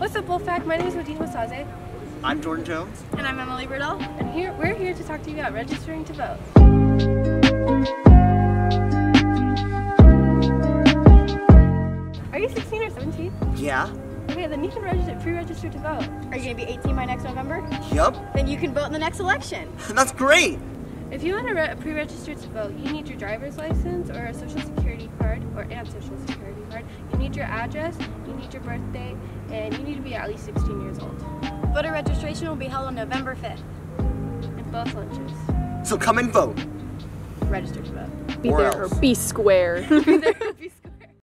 What's up, Wolfpack? My name is Medina Wasaze, I'm Jordan Jones. And I'm Emily Riddle. and here we're here to talk to you about registering to vote. Are you 16 or 17? Yeah? Okay, then you can register, pre-register to vote. Are you going to be 18 by next November? Yup. Then you can vote in the next election. That's great. If you want to re- pre-register to vote, you need your driver's license or a social security card or and social security card. You need your address, you need your birthday, and you need to be at least 16 years old. Voter registration will be held on November 5th. In both lunches. So come and vote. Register to vote. Be Or there else. or be square. Be there.